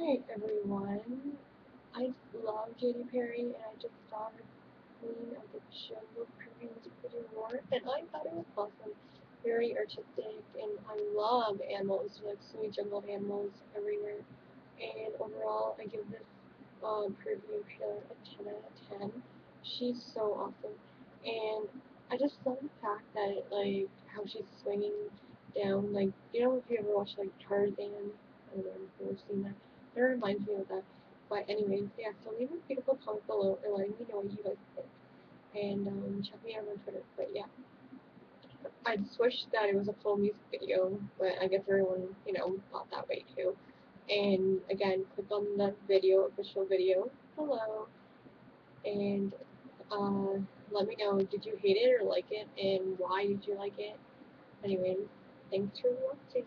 Hi everyone. I love Katy Perry and I just saw her Queen of the Jungle preview video more and I thought it was awesome. Very artistic and I love animals, like sweet jungle animals everywhere. And overall I give this um, preview trailer a 10 out of 10. She's so awesome. And I just love the fact that like how she's swinging down like you know if you ever watch like Tarzan I don't know if you've ever seen that it reminds me of that. But anyways, yeah, so leave a beautiful comment below and letting me know what you guys think. And um, check me out on Twitter. But yeah. I just wish that it was a full music video, but I guess everyone, you know, thought that way too. And again, click on the video, official video below, and uh, let me know, did you hate it or like it, and why did you like it? Anyways, thanks for watching.